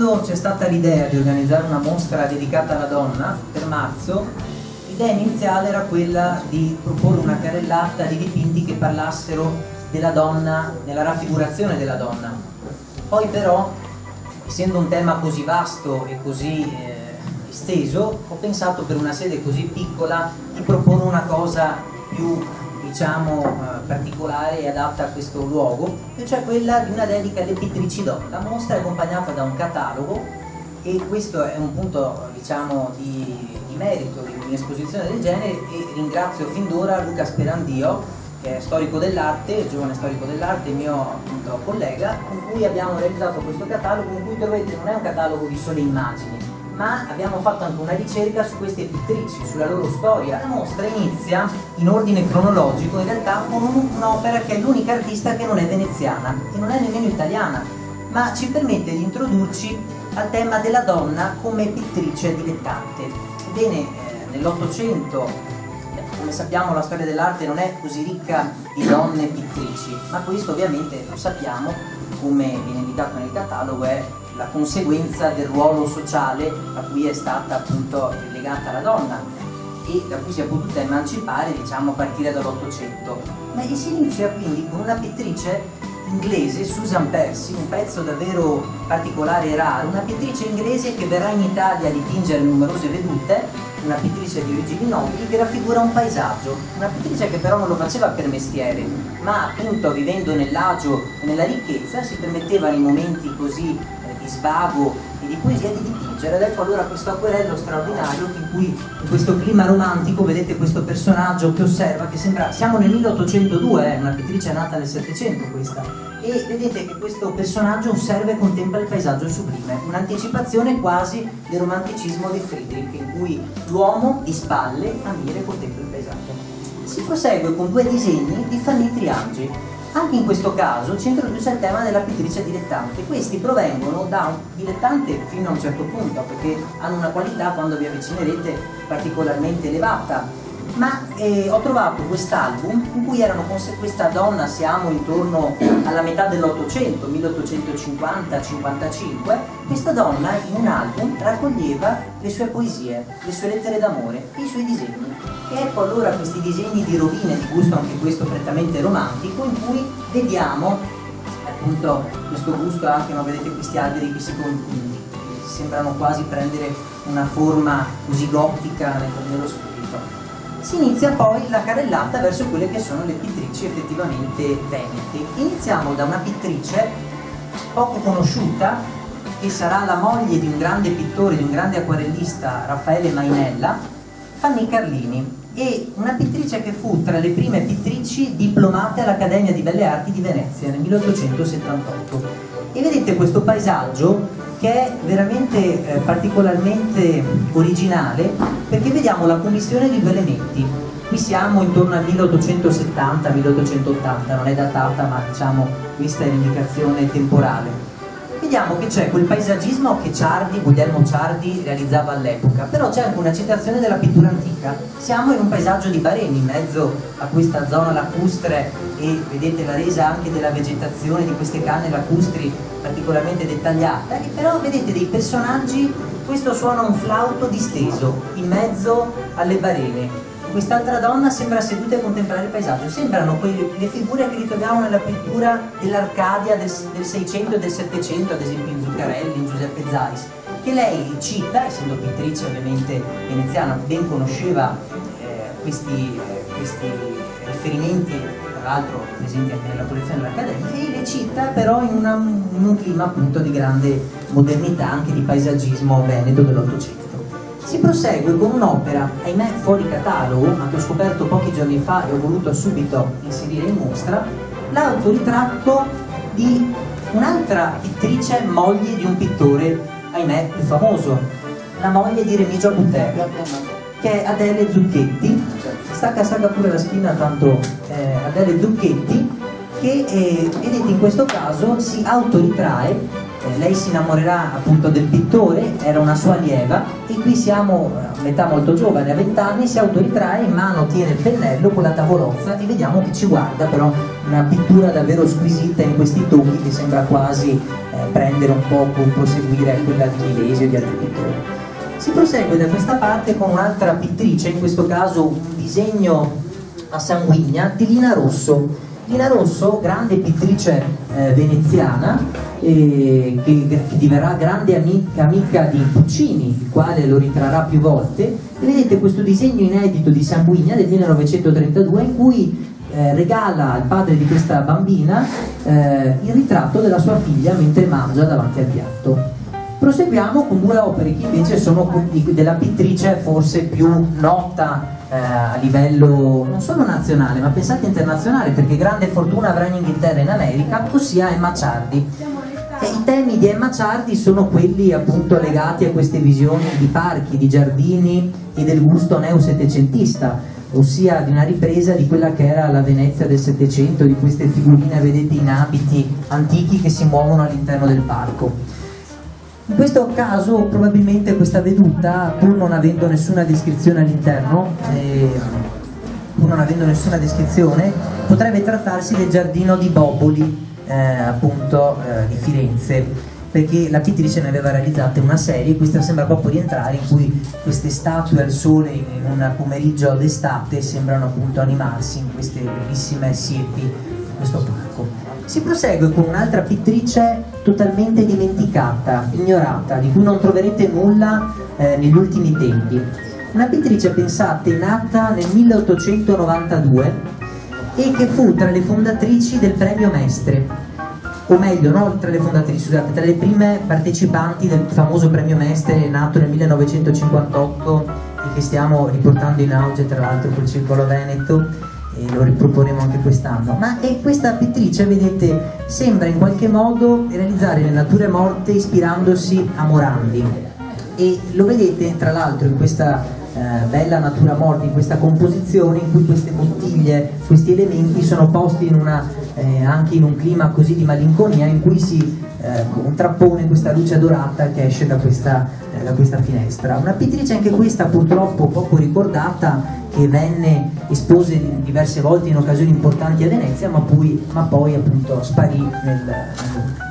quando c'è stata l'idea di organizzare una mostra dedicata alla donna per marzo, l'idea iniziale era quella di proporre una carrellata di dipinti che parlassero della donna, della raffigurazione della donna. Poi però, essendo un tema così vasto e così eh, esteso, ho pensato per una sede così piccola di proporre una cosa più diciamo eh, particolare e adatta a questo luogo, e cioè quella di una dedica alle pittrici donne. La mostra è accompagnata da un catalogo e questo è un punto diciamo di, di merito di un'esposizione del genere e ringrazio fin d'ora Luca Sperandio che è storico dell'arte, giovane storico dell'arte, mio appunto, collega, con cui abbiamo realizzato questo catalogo, in cui trovate non è un catalogo di sole immagini, ma abbiamo fatto anche una ricerca su queste pittrici, sulla loro storia. La mostra inizia in ordine cronologico, in realtà con un'opera che è l'unica artista che non è veneziana e non è nemmeno italiana, ma ci permette di introdurci al tema della donna come pittrice dilettante. Ebbene, eh, nell'Ottocento, come sappiamo, la storia dell'arte non è così ricca di donne pittrici, ma questo ovviamente lo sappiamo, come viene indicato nel catalogo, è la conseguenza del ruolo sociale a cui è stata appunto legata la donna e da cui si è potuta emancipare diciamo a partire dall'Ottocento. Ma si inizia quindi con una pittrice inglese, Susan Percy, un pezzo davvero particolare e raro, una pittrice inglese che verrà in Italia a dipingere numerose vedute, una pittrice di origini nobili che raffigura un paesaggio, una pittrice che però non lo faceva per mestiere, ma appunto vivendo nell'agio e nella ricchezza si permetteva nei momenti così svago e di poesia di dipingere. Ed ecco allora questo acquerello straordinario in cui in questo clima romantico vedete questo personaggio che osserva che sembra, siamo nel 1802, eh, una pittrice nata nel 700 questa, e vedete che questo personaggio osserva e contempla il paesaggio sublime, un'anticipazione quasi del romanticismo di Friedrich, in cui l'uomo di spalle ammira e contempla il paesaggio. Si prosegue con due disegni di Fanny Triangi, anche in questo caso ci introduce il tema della pittrice dilettante. Questi provengono da un dilettante fino a un certo punto, perché hanno una qualità quando vi avvicinerete particolarmente elevata. Ma eh, ho trovato quest'album in cui erano con questa donna, siamo intorno alla metà dell'Ottocento, 1850-55, questa donna in un album raccoglieva le sue poesie, le sue lettere d'amore, i suoi disegni. E ecco allora questi disegni di rovine, di gusto anche questo prettamente romantico, in cui vediamo appunto questo gusto anche, no? vedete questi alberi che si sembrano quasi prendere una forma così gotica nello spirito. Si inizia poi la carrellata verso quelle che sono le pittrici effettivamente venete. Iniziamo da una pittrice poco conosciuta, che sarà la moglie di un grande pittore, di un grande acquarellista, Raffaele Mainella, Fanny Carlini e una pittrice che fu tra le prime pittrici diplomate all'Accademia di Belle Arti di Venezia nel 1878. E vedete questo paesaggio che è veramente eh, particolarmente originale perché vediamo la commissione di due elementi. Qui siamo intorno al 1870-1880, non è datata ma diciamo questa è l'indicazione temporale vediamo che c'è quel paesaggismo che Ciardi, Guglielmo Ciardi realizzava all'epoca, però c'è anche una citazione della pittura antica. Siamo in un paesaggio di bareni, in mezzo a questa zona lacustre e vedete la resa anche della vegetazione di queste canne lacustri particolarmente dettagliata, e però vedete dei personaggi, questo suona un flauto disteso in mezzo alle barene quest'altra donna sembra seduta a contemplare il paesaggio, sembrano quelle, le figure che ritroviamo nella pittura dell'Arcadia del, del 600 e del 700, ad esempio in Zuccarelli, in Giuseppe Zais, che lei cita, essendo pittrice ovviamente veneziana, ben conosceva eh, questi, eh, questi riferimenti tra l'altro presenti anche nella collezione dell'Accademia, e le cita però in, una, in, un clima appunto di grande modernità, anche di paesaggismo veneto dell'Ottocento. Si prosegue con un'opera, ahimè fuori catalogo, ma che ho scoperto pochi giorni fa e ho voluto subito inserire in mostra, l'autoritratto di un'altra pittrice moglie di un pittore, ahimè, più famoso, la moglie di Remigio Buter, che è Adele Zucchetti, stacca stacca pure la spina tanto eh, Adele Zucchetti, che eh, vedete in questo caso si autoritrae lei si innamorerà appunto del pittore, era una sua allieva e qui siamo a metà molto giovane, a 20 anni, si autoritrae, in mano tiene il pennello con la tavolozza e vediamo che ci guarda, però una pittura davvero squisita in questi tocchi che sembra quasi eh, prendere un po' con proseguire quella di Milesi o di altri pittori. Si prosegue da questa parte con un'altra pittrice, in questo caso un disegno a sanguigna di Lina Rosso Lina Rosso, grande pittrice eh, veneziana, eh, che, che, diverrà grande amica, amica, di Puccini, il quale lo ritrarrà più volte. E vedete questo disegno inedito di Sanguigna del 1932 in cui eh, regala al padre di questa bambina eh, il ritratto della sua figlia mentre mangia davanti al piatto. Proseguiamo con due opere che invece sono della pittrice forse più nota eh, a livello non solo nazionale ma pensate internazionale perché grande fortuna avrà in Inghilterra e in America ossia Emma Ciardi e i temi di Emma Ciardi sono quelli appunto legati a queste visioni di parchi, di giardini e del gusto neo-settecentista ossia di una ripresa di quella che era la Venezia del Settecento, di queste figurine, vedete, in abiti antichi che si muovono all'interno del parco. In questo caso probabilmente questa veduta, pur non avendo nessuna descrizione all'interno, eh, pur non avendo nessuna descrizione, potrebbe trattarsi del giardino di Boboli, eh, appunto eh, di Firenze, perché la pittrice ne aveva realizzate una serie, questa sembra proprio rientrare, in cui queste statue al sole in un pomeriggio d'estate sembrano appunto animarsi in queste bellissime siepi questo parco. Si prosegue con un'altra pittrice totalmente dimenticata, ignorata, di cui non troverete nulla eh, negli ultimi tempi. Una pittrice, pensate, nata nel 1892 e che fu tra le fondatrici del premio Mestre, o meglio, non tra le fondatrici, scusate, tra le prime partecipanti del famoso premio Mestre nato nel 1958 e che stiamo riportando in auge tra l'altro col Circolo Veneto lo riproporremo anche quest'anno, ma questa pittrice, vedete, sembra in qualche modo realizzare le nature morte ispirandosi a Morandi. E lo vedete tra l'altro in questa eh, bella natura morta, in questa composizione in cui queste bottiglie, questi elementi sono posti in una, eh, anche in un clima così di malinconia in cui si eh, contrappone questa luce dorata che esce da questa, eh, da questa finestra. Una pittrice anche questa purtroppo poco ricordata che venne espose diverse volte in occasioni importanti a Venezia, ma poi, ma poi appunto sparì nel, nel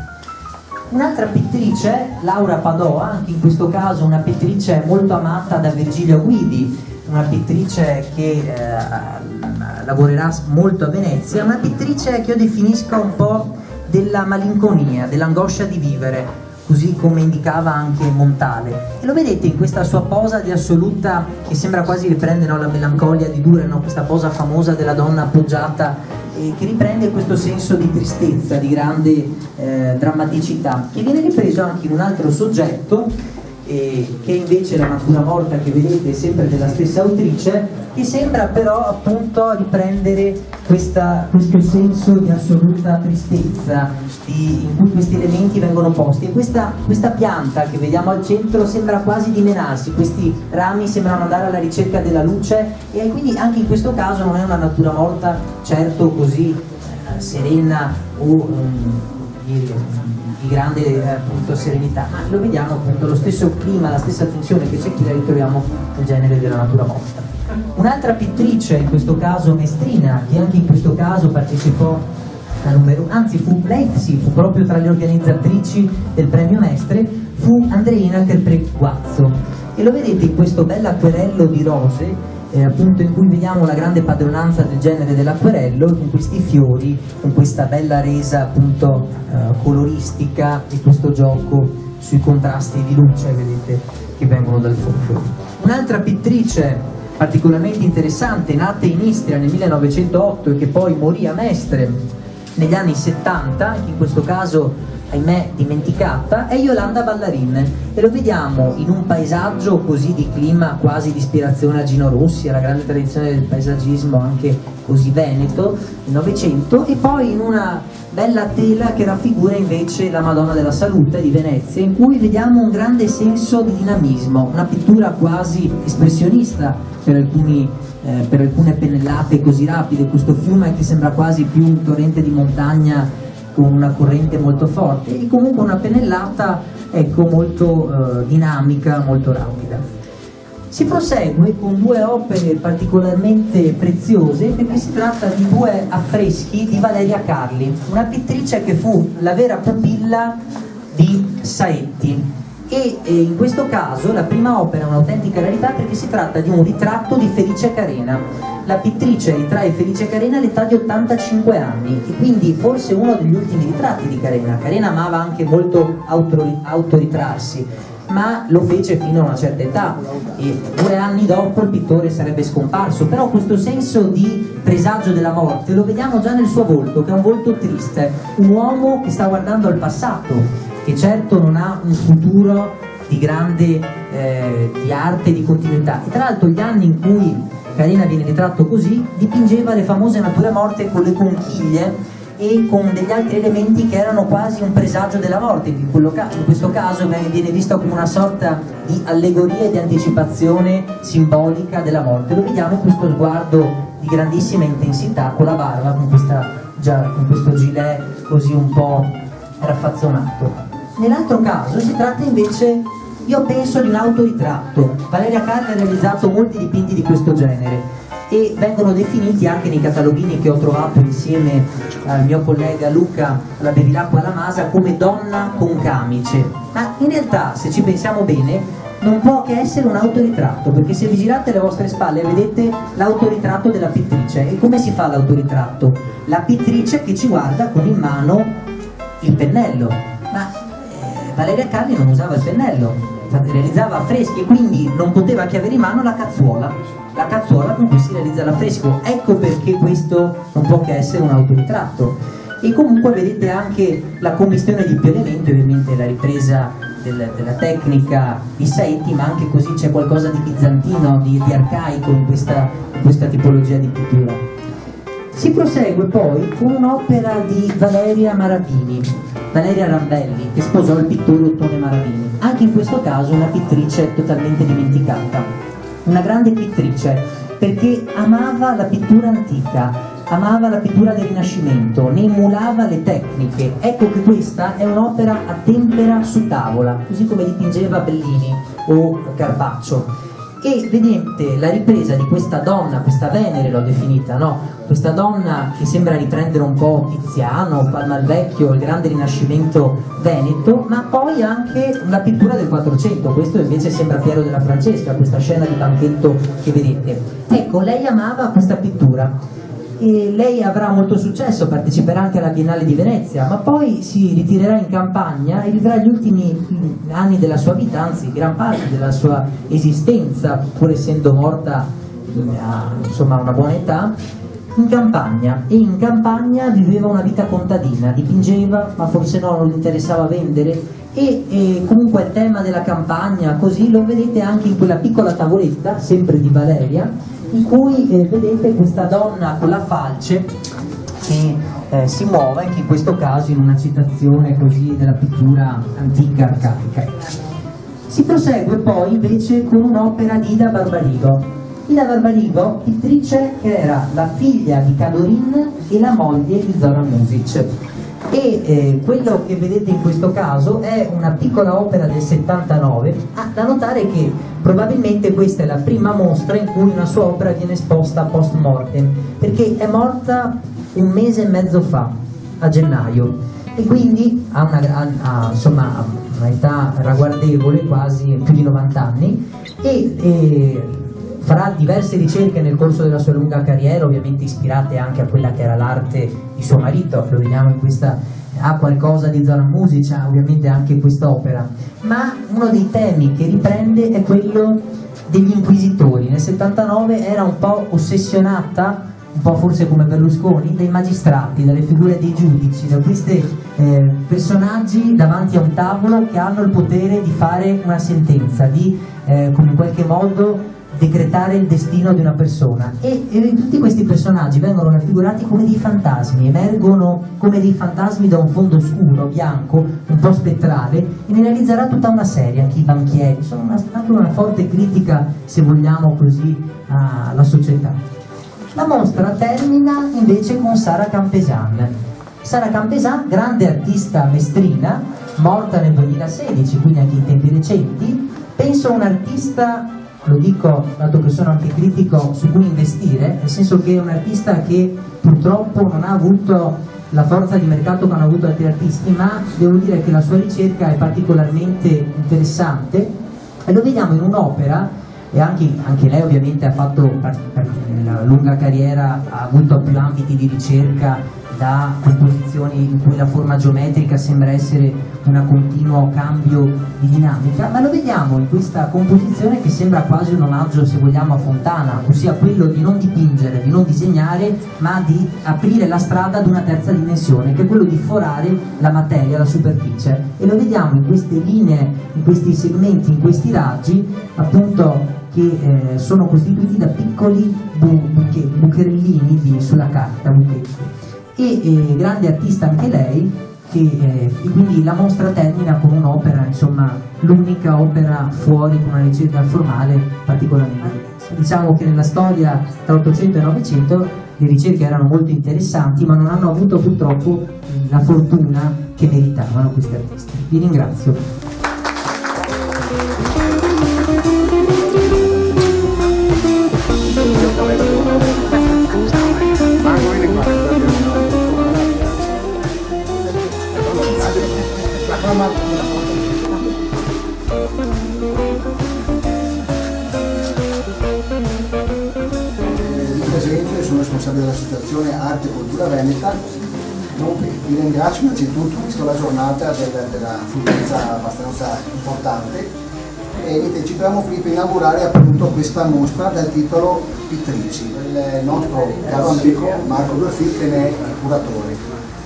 Un'altra pittrice, Laura Padoa, anche in questo caso una pittrice molto amata da Virgilio Guidi, una pittrice che eh, lavorerà molto a Venezia, una pittrice che io definisco un po' della malinconia, dell'angoscia di vivere, così come indicava anche Montale. E lo vedete in questa sua posa di assoluta, che sembra quasi riprendere no, la melancolia di Dure, no? questa posa famosa della donna appoggiata, eh, che riprende questo senso di tristezza, di grande eh, drammaticità, che viene ripreso anche in un altro soggetto eh, che invece la natura morta che vedete è sempre della stessa autrice, che sembra però appunto riprendere questa, questo senso di assoluta tristezza di, in cui questi elementi vengono posti. E questa, questa pianta che vediamo al centro sembra quasi dimenarsi, questi rami sembrano andare alla ricerca della luce e quindi anche in questo caso non è una natura morta certo così eh, serena o um, di grande eh, appunto, serenità, ma lo vediamo appunto lo stesso clima, la stessa tensione che c'è qui la ritroviamo nel genere della natura morta. Un'altra pittrice, in questo caso Mestrina, che anche in questo caso partecipò anzi fu, lei sì, fu proprio tra le organizzatrici del premio Mestre, fu Andreina Kerpreguazzo e lo vedete in questo bel acquerello di rose eh, appunto in cui vediamo la grande padronanza del genere dell'acquerello con questi fiori, con questa bella resa appunto eh, coloristica e questo gioco sui contrasti di luce, vedete, che vengono dal fondo. Un'altra pittrice particolarmente interessante, nata in Istria nel 1908 e che poi morì a Mestre negli anni 70, in questo caso ahimè dimenticata, è Yolanda Ballarin. E lo vediamo in un paesaggio così di clima quasi di ispirazione a Gino Rossi, alla grande tradizione del paesaggismo anche così veneto, nel Novecento, e poi in una bella tela che raffigura invece la Madonna della Salute di Venezia, in cui vediamo un grande senso di dinamismo, una pittura quasi espressionista per, alcuni, eh, per alcune pennellate così rapide, questo fiume che sembra quasi più un torrente di montagna con una corrente molto forte e comunque una pennellata ecco, molto eh, dinamica, molto rapida. Si prosegue con due opere particolarmente preziose perché si tratta di due affreschi di Valeria Carli, una pittrice che fu la vera pupilla di Saetti e, e in questo caso la prima opera è un'autentica rarità perché si tratta di un ritratto di Felice Carena. La pittrice ritrae Felice Carena all'età di 85 anni e quindi forse uno degli ultimi ritratti di Carena. Carena amava anche molto autoritrarsi ma lo fece fino a una certa età e due anni dopo il pittore sarebbe scomparso, però questo senso di presagio della morte lo vediamo già nel suo volto, che è un volto triste, un uomo che sta guardando al passato, che certo non ha un futuro di grande eh, di arte e di continuità. E tra l'altro gli anni in cui Carina viene ritratto così, dipingeva le famose nature morte con le conchiglie e con degli altri elementi che erano quasi un presagio della morte, in, in questo caso viene visto come una sorta di allegoria e di anticipazione simbolica della morte. Lo vediamo in questo sguardo di grandissima intensità con la barba, con, questa, già, con questo gilet così un po' raffazzonato. Nell'altro caso si tratta invece, io penso, di un autoritratto. Valeria Carli ha realizzato molti dipinti di questo genere e vengono definiti anche nei cataloghini che ho trovato insieme al mio collega Luca alla Bevilacqua alla Masa come donna con camice ma in realtà se ci pensiamo bene non può che essere un autoritratto perché se vi girate alle vostre spalle vedete l'autoritratto della pittrice e come si fa l'autoritratto? la pittrice che ci guarda con in mano il pennello Valeria Carli non usava il pennello realizzava affreschi e quindi non poteva che avere in mano la cazzuola la cazzuola con cui si realizza l'affresco. Ecco perché questo non può che essere un autoritratto. E comunque vedete anche la commissione di più elementi, ovviamente la ripresa del, della tecnica di Saiti, ma anche così c'è qualcosa di bizantino, di, di arcaico in questa, in questa tipologia di pittura. Si prosegue poi con un'opera di Valeria Maravini, Valeria Rambelli, che sposò il pittore Ottone Maravini. Anche in questo caso una pittrice totalmente dimenticata una grande pittrice perché amava la pittura antica, amava la pittura del Rinascimento, ne emulava le tecniche. Ecco che questa è un'opera a tempera su tavola, così come dipingeva Bellini o Carpaccio e vedete la ripresa di questa donna, questa Venere l'ho definita, no? questa donna che sembra riprendere un po' Tiziano, Palma al Vecchio, il grande rinascimento veneto, ma poi anche la pittura del 400, questo invece sembra Piero della Francesca, questa scena di banchetto che vedete. Ecco, lei amava questa pittura e lei avrà molto successo, parteciperà anche alla Biennale di Venezia, ma poi si ritirerà in campagna e vivrà gli ultimi anni della sua vita, anzi gran parte della sua esistenza, pur essendo morta a una buona età, in campagna. E in campagna viveva una vita contadina, dipingeva ma forse no, non gli interessava vendere. E, e, comunque il tema della campagna così lo vedete anche in quella piccola tavoletta, sempre di Valeria, in cui eh, vedete questa donna con la falce che eh, si muove anche in questo caso in una citazione così della pittura antica arcaica. Si prosegue poi invece con un'opera di Ida Barbarigo. Ida Barbarigo, pittrice che era la figlia di Cadorin e la moglie di Zora Music e eh, quello che vedete in questo caso è una piccola opera del 79 ah, da notare che probabilmente questa è la prima mostra in cui una sua opera viene esposta post mortem perché è morta un mese e mezzo fa a gennaio. E quindi ha una, insomma, età ragguardevole quasi più di 90 anni e, e farà diverse ricerche nel corso della sua lunga carriera, ovviamente ispirate anche a quella che era l'arte di suo marito, lo vediamo in questa ha qualcosa di zona musica, ovviamente anche quest'opera, ma uno dei temi che riprende è quello degli inquisitori. Nel 79 era un po' ossessionata, un po' forse come Berlusconi, dai magistrati, dalle figure dei giudici, da questi eh, personaggi davanti a un tavolo che hanno il potere di fare una sentenza, di eh, come in qualche modo decretare il destino di una persona e, e, tutti questi personaggi vengono raffigurati come dei fantasmi, emergono come dei fantasmi da un fondo scuro, bianco, un po' spettrale e ne realizzerà tutta una serie, anche i banchieri, sono una, anche una forte critica, se vogliamo così, alla società. La mostra termina invece con Sara Campesan. Sara Campesan, grande artista mestrina, morta nel 2016, quindi anche in tempi recenti, penso un artista, lo dico dato che sono anche critico, su cui investire, nel senso che è un artista che purtroppo non ha avuto la forza di mercato che hanno avuto altri artisti, ma devo dire che la sua ricerca è particolarmente interessante. E lo vediamo in un'opera e anche, anche, lei ovviamente ha fatto per, la lunga carriera, ha avuto più ambiti di ricerca da composizioni in cui la forma geometrica sembra essere un continuo cambio di dinamica, ma lo vediamo in questa composizione che sembra quasi un omaggio, se vogliamo, a Fontana, ossia quello di non dipingere, di non disegnare, ma di aprire la strada ad una terza dimensione, che è quello di forare la materia, la superficie. E lo vediamo in queste linee, in questi segmenti, in questi raggi, appunto che eh, sono costituiti da piccoli bu bucherellini sulla carta, buchetti e eh, grande artista anche lei che, eh, quindi la mostra termina con un'opera, insomma l'unica opera fuori con una ricerca formale particolarmente Diciamo che nella storia tra 800 e 900 le ricerche erano molto interessanti ma non hanno avuto purtroppo la fortuna che meritavano questi artisti. Vi ringrazio. Innanzitutto, visto la giornata del, della fluenza abbastanza importante, e niente, ci troviamo qui per inaugurare appunto questa mostra dal titolo Pittrici, del nostro caro amico Marco che ne è il curatore,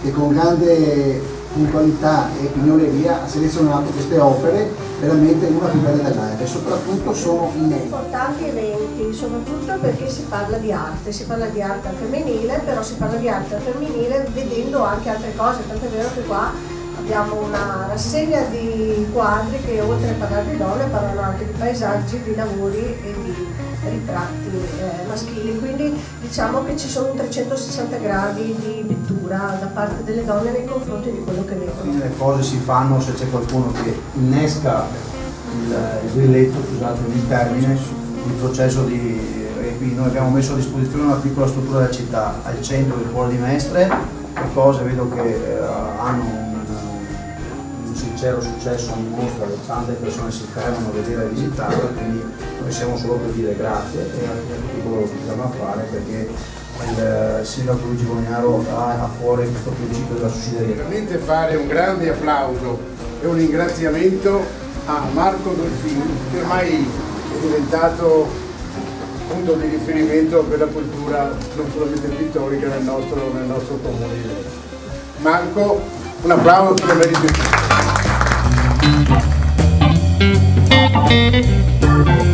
che con grande puntualità e pignoleria ha selezionato queste opere veramente una più bella dell'altra e soprattutto sono inedite. Importanti eventi, soprattutto perché si parla di arte, si parla di arte femminile, però si parla di arte femminile vedendo anche altre cose, tanto è vero che qua abbiamo una rassegna di quadri che oltre a parlare di donne parlano anche di paesaggi, di lavori e di ritratti eh, maschili, quindi diciamo che ci sono 360 gradi di pittura da parte delle donne nei confronti di quello che vedono. Le cose si fanno se c'è qualcuno che innesca il, il grilletto, scusate il termine, il processo di e noi abbiamo messo a disposizione una piccola struttura della città al centro del cuore di Mestre, le cose vedo che eh, hanno sincero successo in mostra, tante persone si fermano a vedere e visitare, quindi noi siamo solo per dire grazie e a tutti coloro che stanno a fare perché il sindaco Luigi Bognaro ha a cuore questo principio della sussidiarietà. Veramente fare un grande applauso e un ringraziamento a Marco Dolfini che ormai è diventato punto di riferimento per la cultura non solamente pittorica nel nostro, nel nostro comune. Marco, un applauso per merito. thank you